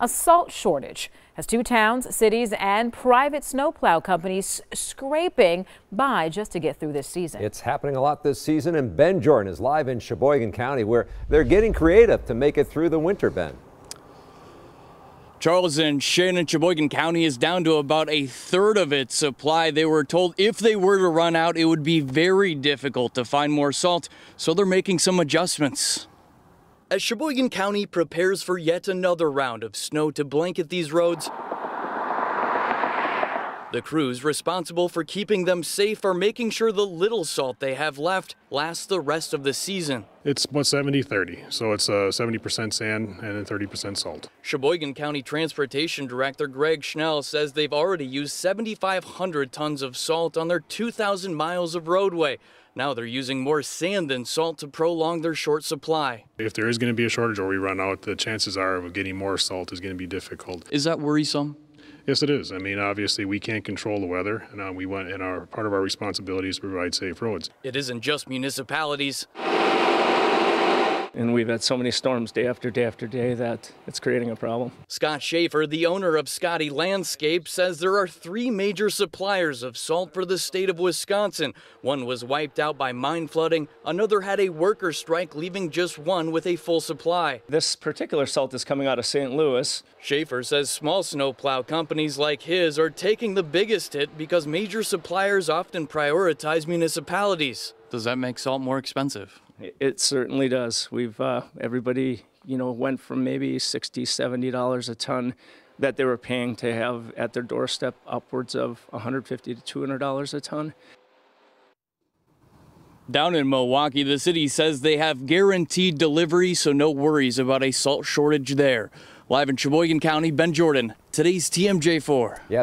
A salt shortage has two towns, cities, and private snowplow companies scraping by just to get through this season. It's happening a lot this season, and Ben Jordan is live in Sheboygan County where they're getting creative to make it through the winter, Ben. Charles and Shannon Sheboygan County is down to about a third of its supply. They were told if they were to run out, it would be very difficult to find more salt, so they're making some adjustments. As Sheboygan County prepares for yet another round of snow to blanket these roads, the crews responsible for keeping them safe are making sure the little salt they have left lasts the rest of the season. It's about 70 30, so it's uh, 70% sand and then 30% salt. Sheboygan County Transportation Director Greg Schnell says they've already used 7,500 tons of salt on their 2,000 miles of roadway. Now they're using more sand than salt to prolong their short supply. If there is going to be a shortage or we run out, the chances are of getting more salt is going to be difficult. Is that worrisome? Yes, it is. I mean, obviously, we can't control the weather, and uh, we want, and our part of our responsibility is to provide safe roads. It isn't just municipalities. And we've had so many storms day after day after day that it's creating a problem. Scott Schaefer, the owner of Scotty Landscape, says there are three major suppliers of salt for the state of Wisconsin. One was wiped out by mine flooding, another had a worker strike, leaving just one with a full supply. This particular salt is coming out of St. Louis. Schaefer says small snowplow companies like his are taking the biggest hit because major suppliers often prioritize municipalities. Does that make salt more expensive? It certainly does. We've uh, everybody, you know, went from maybe 60, 70 dollars a ton that they were paying to have at their doorstep upwards of 150 to 200 dollars a ton. Down in Milwaukee, the city says they have guaranteed delivery, so no worries about a salt shortage there. Live in Sheboygan County, Ben Jordan, today's TMJ4. Yeah.